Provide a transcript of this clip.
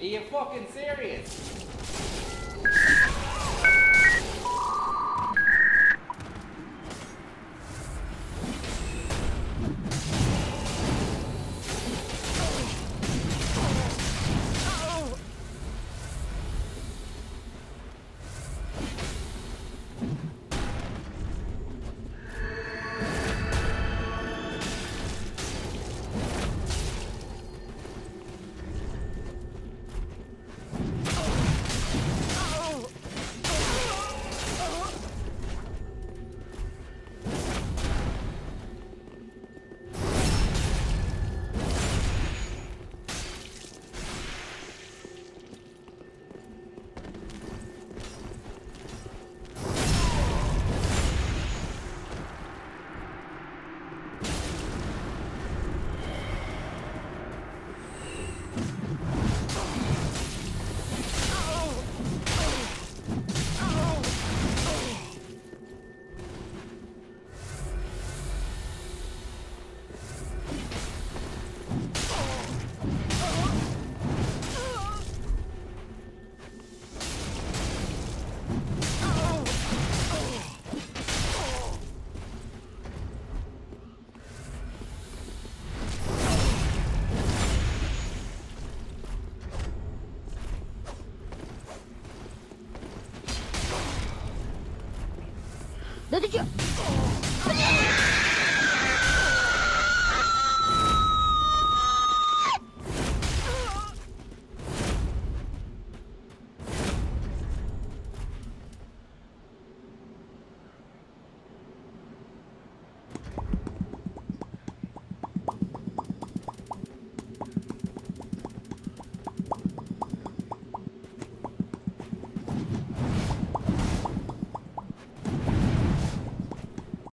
Are you fucking serious? 出てき